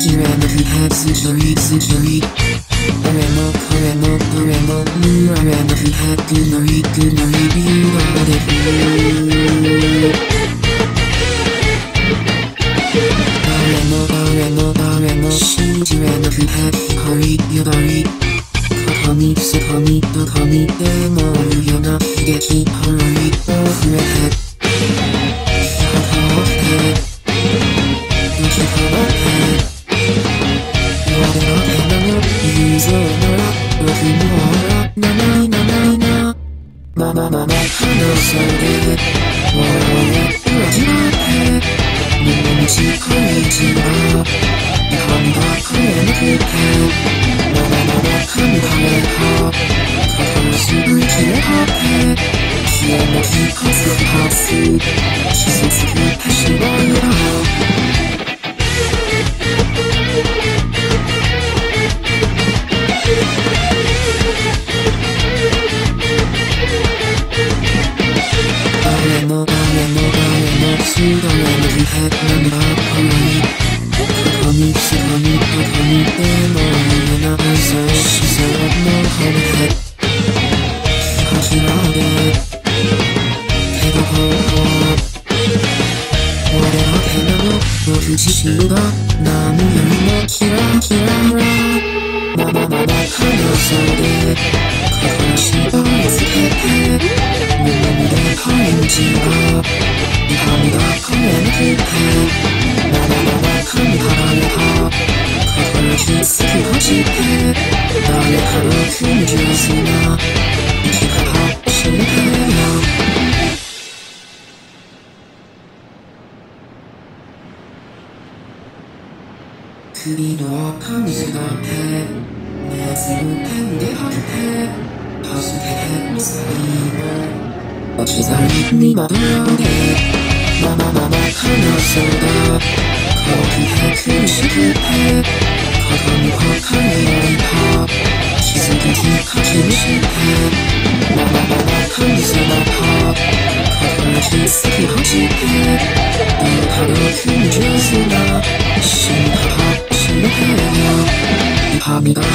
す一人一人俺もこれもこれも無我の不白のりくのリビューがでの言うなら僕にはなないなないなまままま話そうで我々裏切らってみんなにちこんにちは日本がこれなくてまだまだ噛み噛めは心すぐ切れはって消えなきパスパスちらでけど方法俺の手の僕自身が何よりもキラキラまままま話そうで心縛りつけて胸にでパンチが痛みがこれなくてまだまだ噛み離れた心きつきほじって首の感じがって目つぶペンで吐いて走ってみさいの落ち去りに惑うでまままま話そうだ後期へ苦しくて過去に他に焼いた気づききかきにしてまままま神様か心きつきほじって誰かの不純粋な神み全部